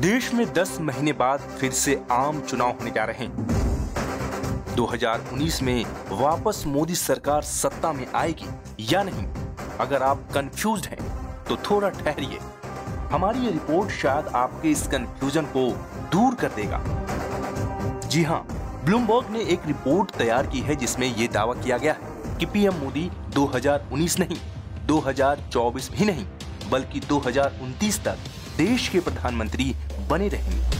देश में 10 महीने बाद फिर से आम चुनाव होने जा रहे हैं। 2019 में वापस मोदी सरकार सत्ता में आएगी या नहीं? अगर आप कंफ्यूज्ड हैं तो थोड़ा ठहरिए। हमारी ये रिपोर्ट शायद आपके इस कंफ्यूजन को दूर कर देगा। जी हाँ ब्लूमबर्ग ने एक रिपोर्ट तैयार की है जिसमें ये दावा किया गया है कि पीएम मोदी 2019 नहीं 2024 भी नहीं, बल्कि 2029 तक देश के प्रधानमंत्री बने रहेंगे।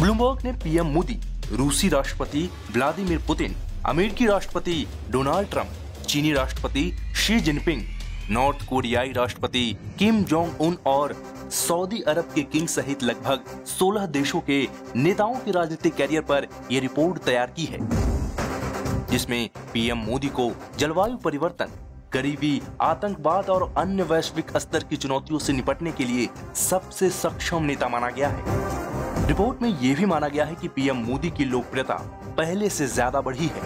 ब्लूमबर्ग ने पीएम मोदी, रूसी राष्ट्रपति व्लादिमीर पुतिन, अमेरिकी राष्ट्रपति डोनाल्ड ट्रंप, चीनी राष्ट्रपति शी जिनपिंग, नॉर्थ कोरियाई राष्ट्रपति किम जोंग उन और सऊदी अरब के किंग सहित लगभग 16 देशों के नेताओं के राजनीतिक कैरियर पर यह रिपोर्ट तैयार की है, जिसमें पीएम मोदी को जलवायु परिवर्तन गरीबी, आतंकवाद और अन्य वैश्विक स्तर की चुनौतियों से निपटने के लिए सबसे सक्षम नेता माना गया है। रिपोर्ट में यह भी माना गया है कि पीएम मोदी की लोकप्रियता पहले से ज़्यादा बढ़ी है।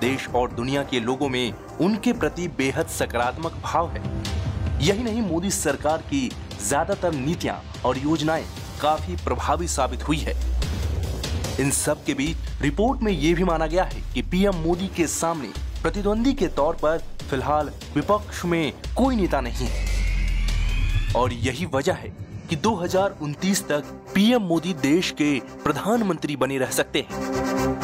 देश और दुनिया के लोगों में उनके प्रति बेहद सकारात्मक भाव है। यही नहीं, मोदी सरकार की ज़्यादातर नीतियाँ और योजनाएँ काफ़ी प्रभावी साबित हुई है। इन सब के बीच रिपोर्ट में यह भी माना गया है कि पीएम मोदी के सामने प्रतिद्वंदी के तौर पर फ़िलहाल विपक्ष में कोई नेता नहीं है। और यही वजह है कि 2029 तक पीएम मोदी देश के प्रधानमंत्री बने रह सकते हैं।